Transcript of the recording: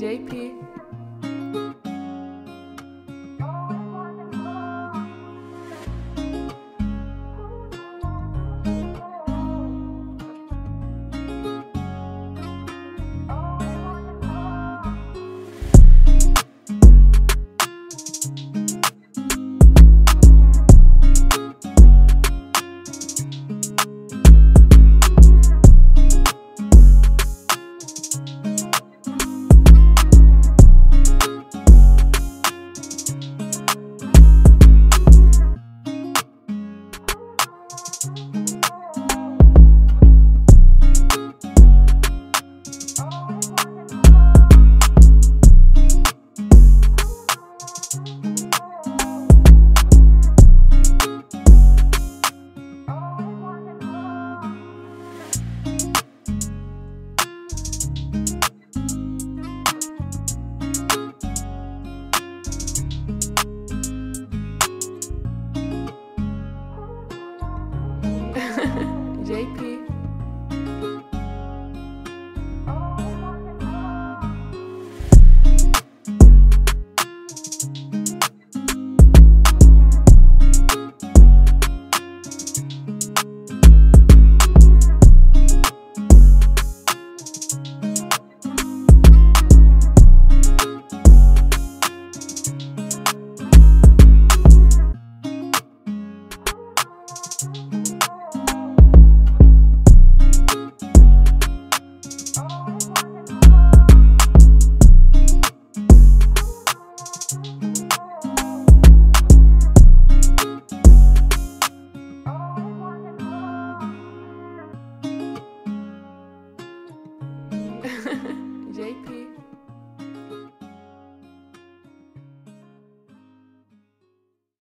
JP. JP. JP.